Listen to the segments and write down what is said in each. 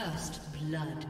First blood.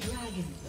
Dragon.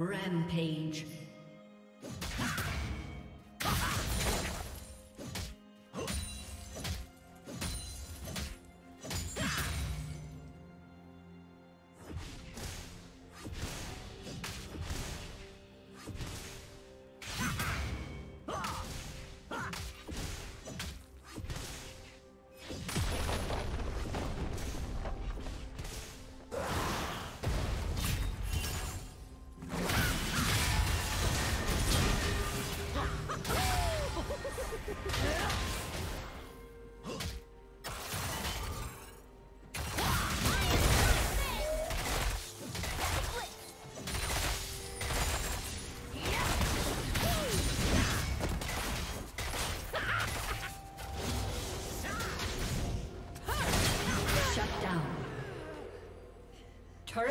Rampage.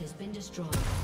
Has been destroyed.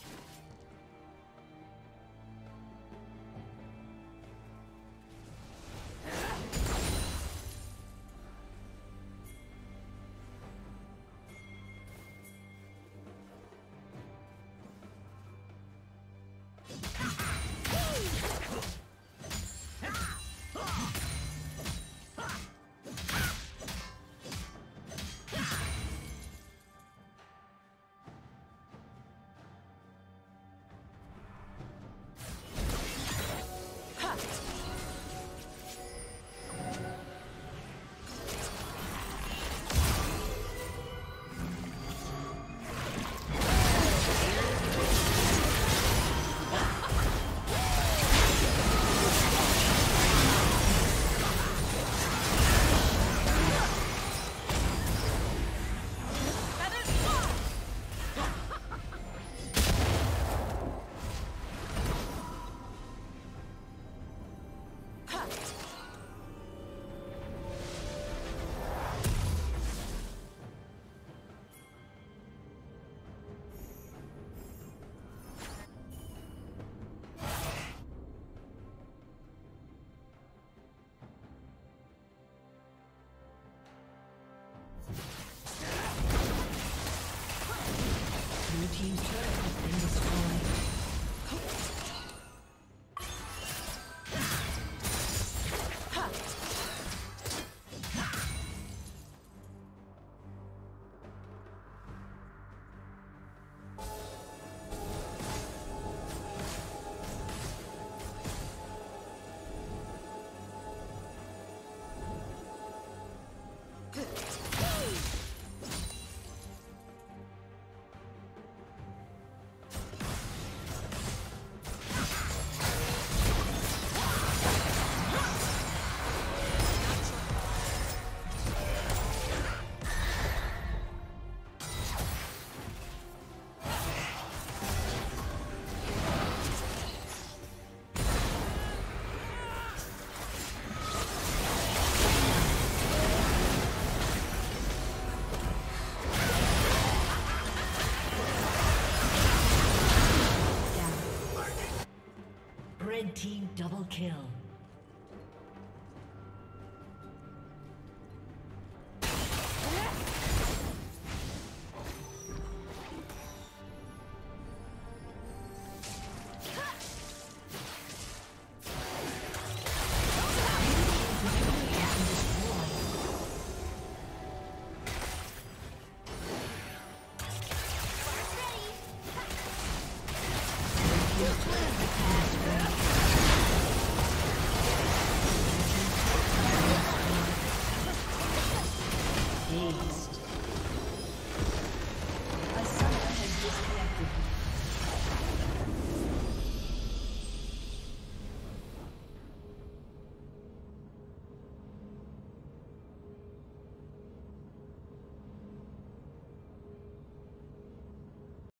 Kill.